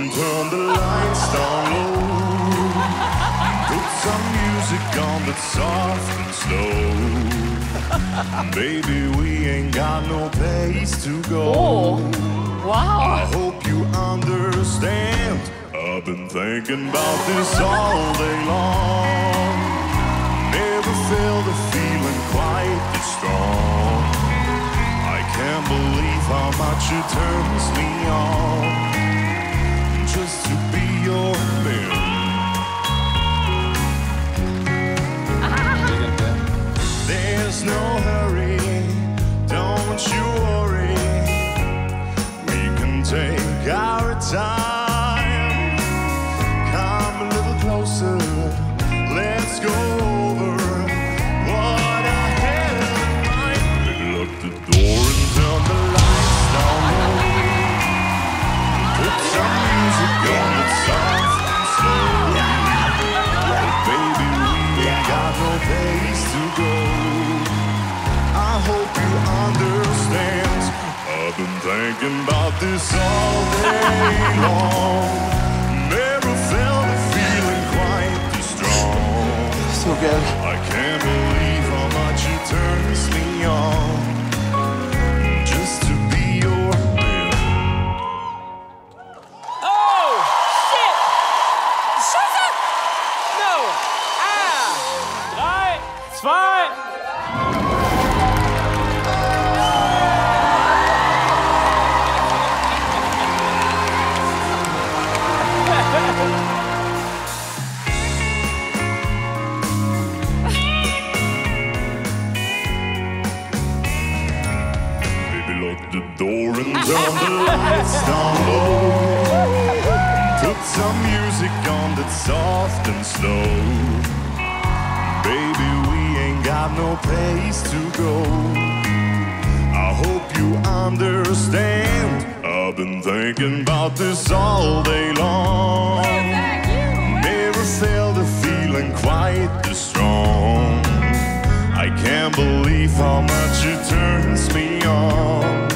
and turn the lights down low. Put some music on that's soft and slow. Baby, we ain't got no place to go. Oh, I Wow. hope you understand. I've been thinking about this all day long. Never felt a feeling quite this strong. I can't believe how much it turns me on just to be There's no hurry, don't you worry. We can take our time. Thinking about this all day long. Never felt a feeling quite this strong. So good. I can't believe how much it turns me on. Just to be your man. Oh, shit! Shut! No! Ah! Drei, zwei. Down low. Put some music on that's soft and slow. Baby, we ain't got no place to go. I hope you understand. I've been thinking about this all day long. Never felt a feeling quite this strong. I can't believe how much it turns me on.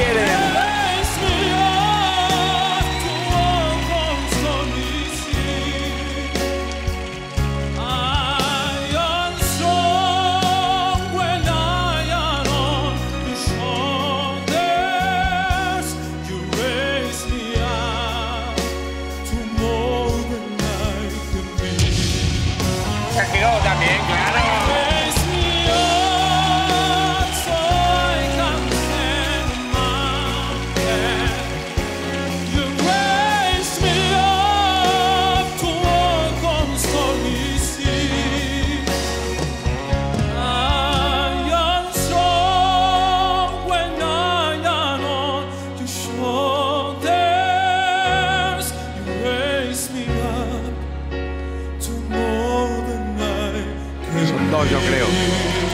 Dos lo dos, yo creo.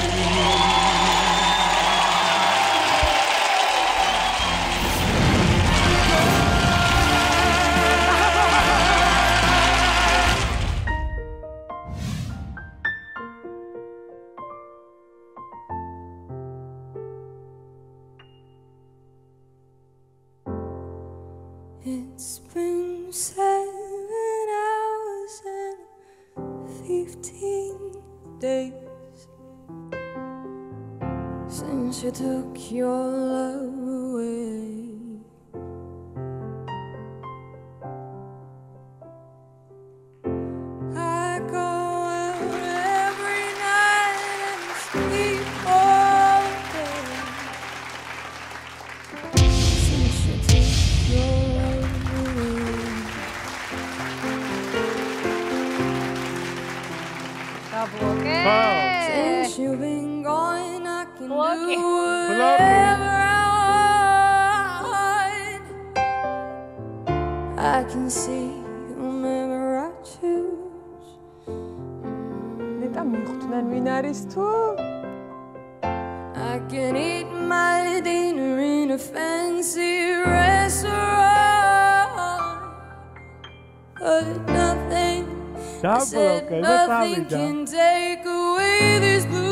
I said nothing can take away these blues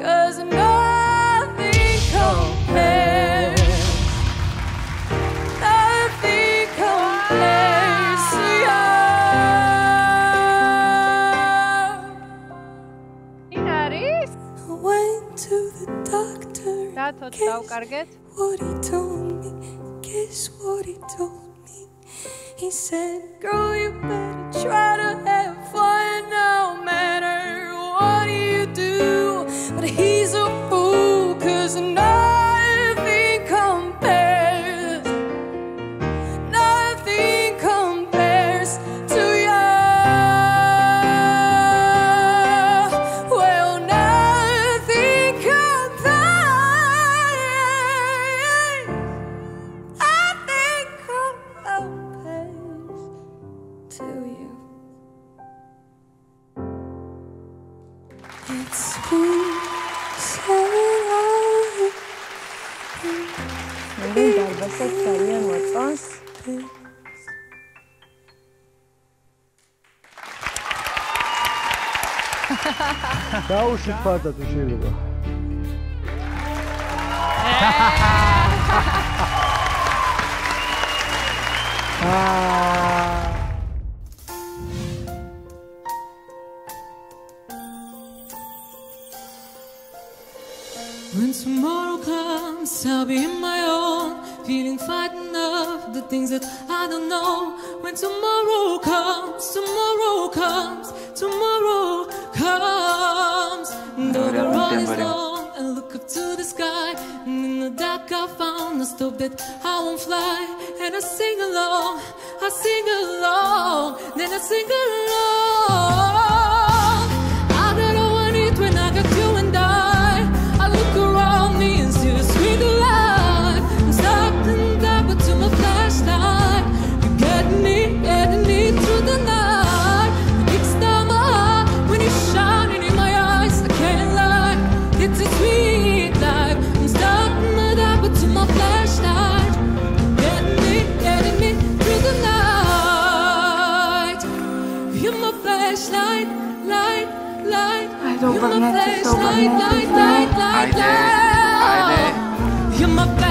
Cause nothing compares. Nothing compares to you. I went to the doctor. Guess what he told me. Guess what he told me he said, Girl, you better try to Մենք hallin դարբասեք տարիան մոծանց։ Դավուշիտ պարտա տուշիլուղա։ Ահ tomorrow comes, I'll be in my own, feeling fine of The things that I don't know. When tomorrow comes, tomorrow comes, tomorrow comes. Though the road is long, I look up to the sky, and in the dark I found a stop that I won't fly. And I sing along, I sing along, then I sing along. You're my flashlight, light, light, light, light. You're my flashlight. Oh,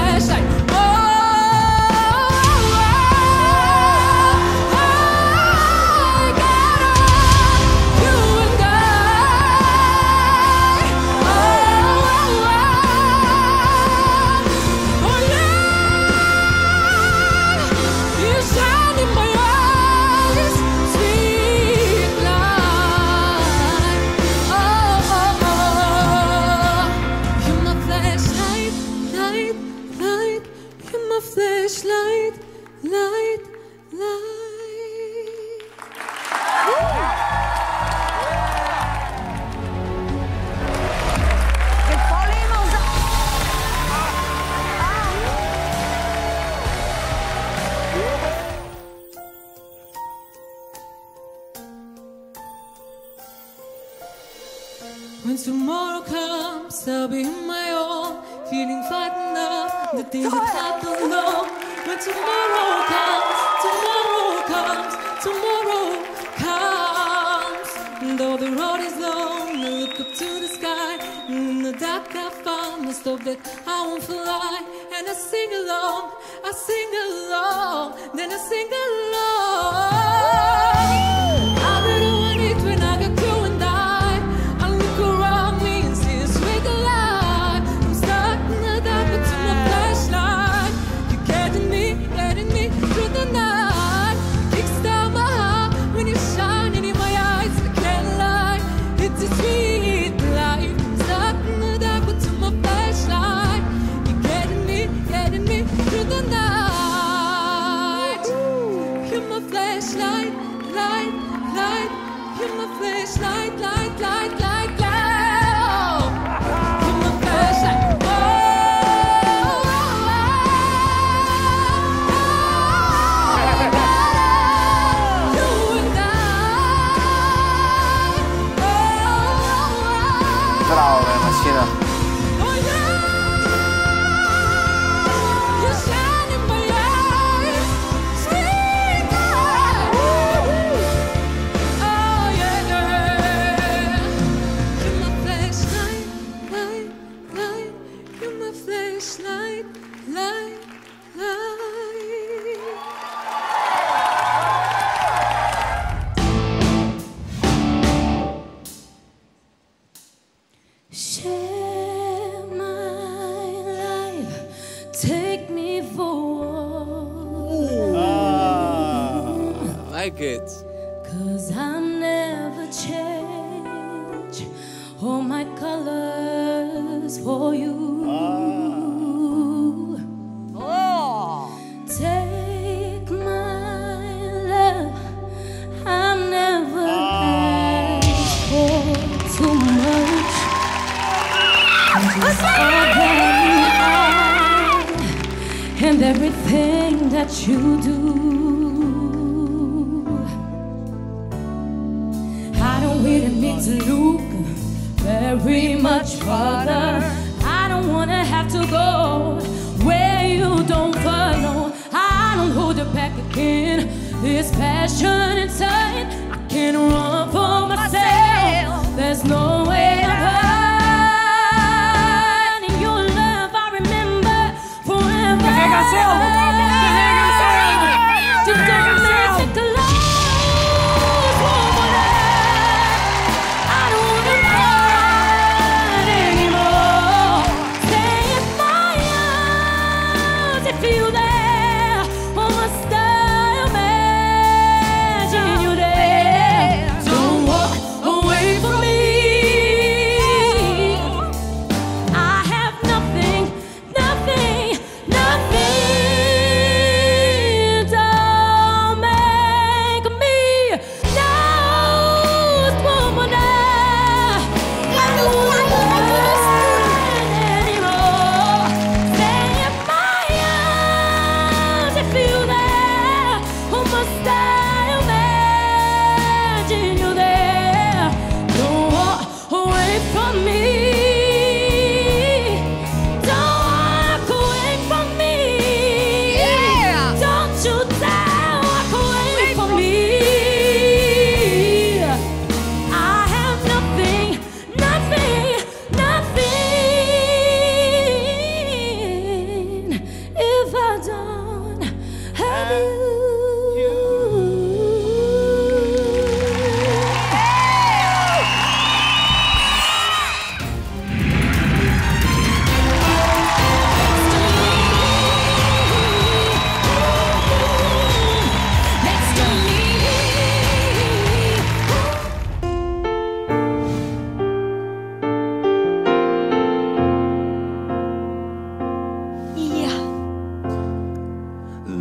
stop that I won't fly. And I sing along, I sing along, then I sing along. Like it. Cause I never change all my colors for you. Ah. Oh. Take my love, I never ah. asked for too much. Just all that you are and everything that you do. To look very much further. I don't wanna have to go where you don't follow. I don't hold it back again. This passion inside, I can't run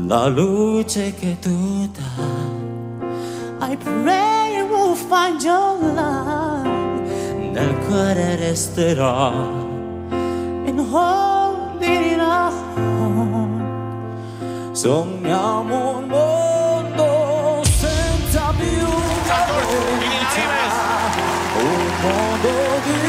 La luce che tu dai, I pray will find your light. Nel cuore resterà in holding it on. Sogniamo un mondo senza più violenza, un mondo di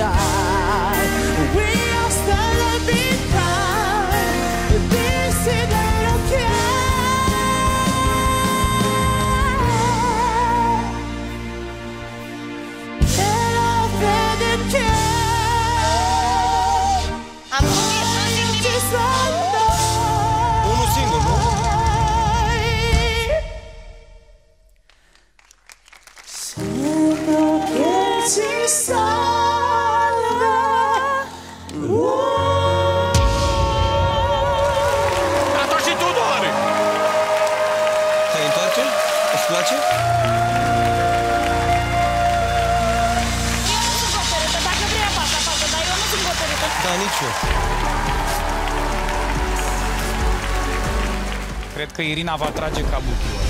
che Da, nici eu. Cred că Irina va trage kabuki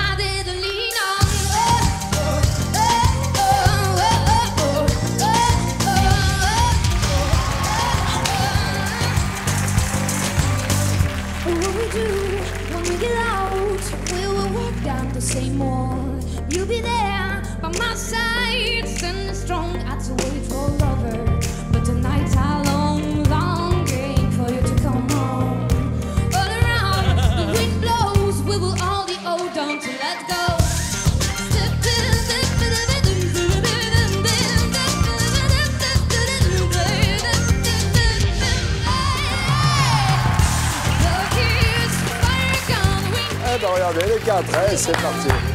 could say more. You'll be there by my side, standing strong as a wage for lovers. Regardez les quatre, hein, c'est parti.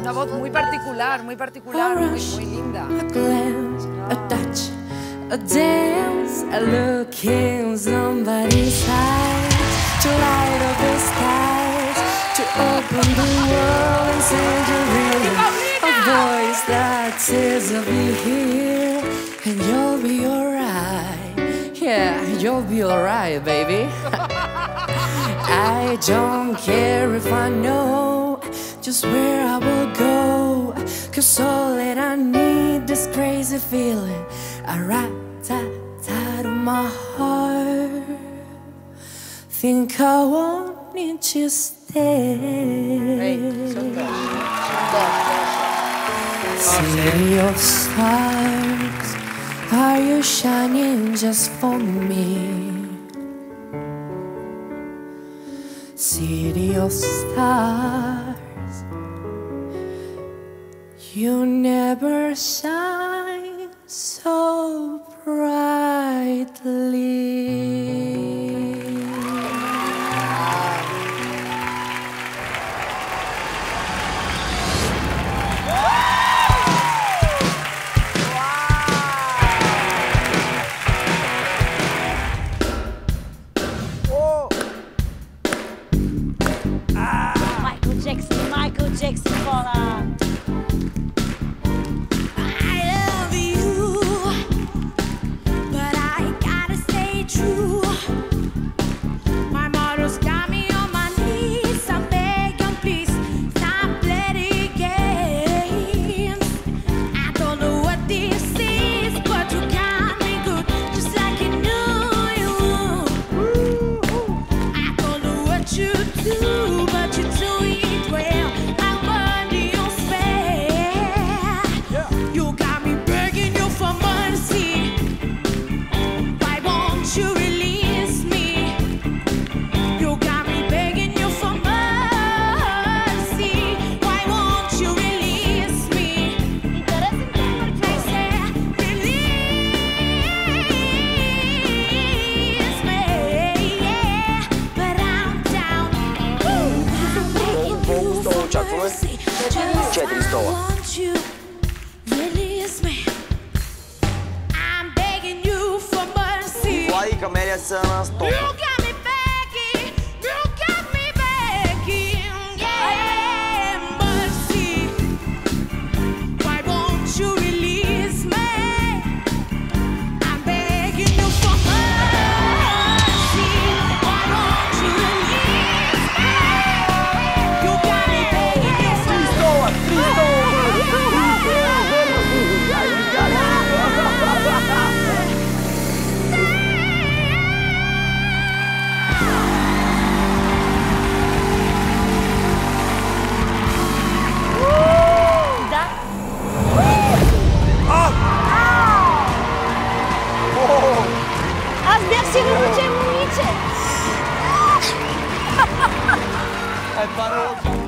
Una voz muy particular, muy particular, muy, muy linda. a dance, a look in somebody's eyes, to light up the skies, to open the world and send a rhythm, a voice that says I'll be here and you'll be alright. Yeah, you'll be alright, baby. I don't care if I know just where I will go. Cause all that I need is crazy feeling. I rat tat tat on my heart. Think I won't need to stay. City of stars, are you shining just for me? city of stars. You never shine so brightly. Camélia Sanaston. ein Baron.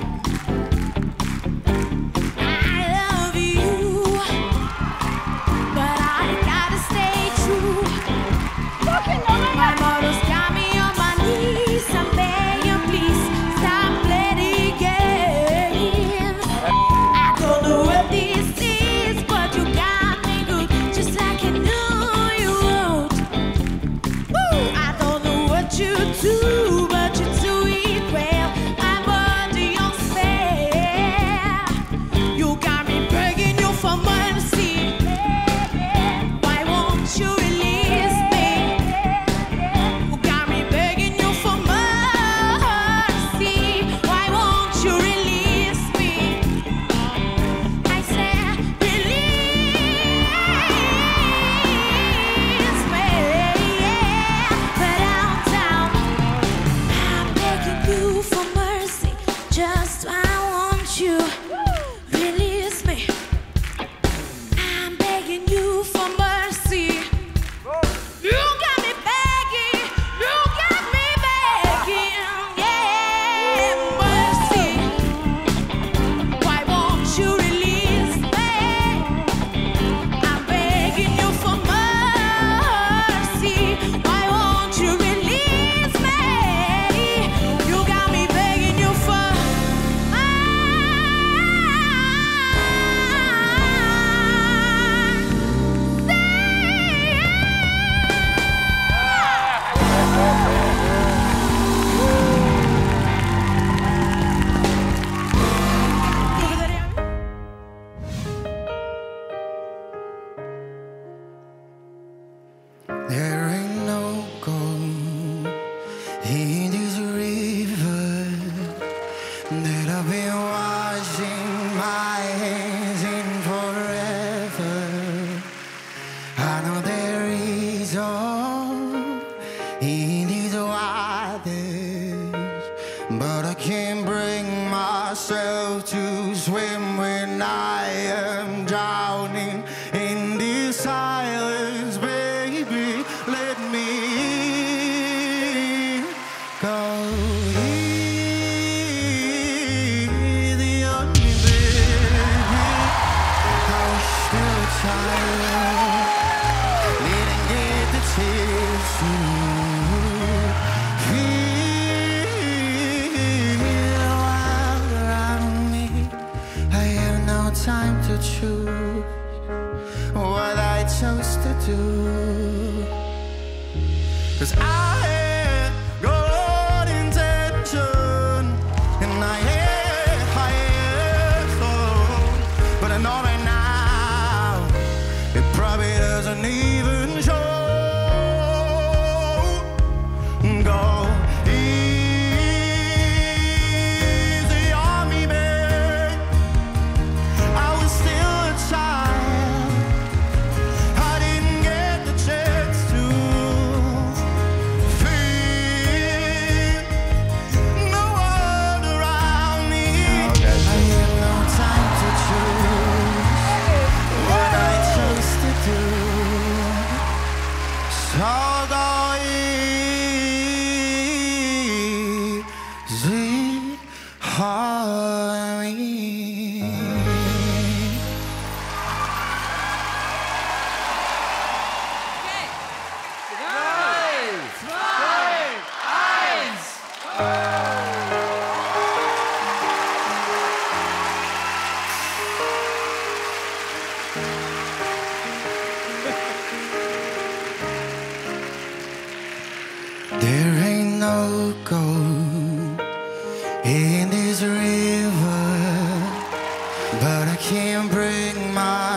still around me. I have no time to choose What I chose to do. Cause I my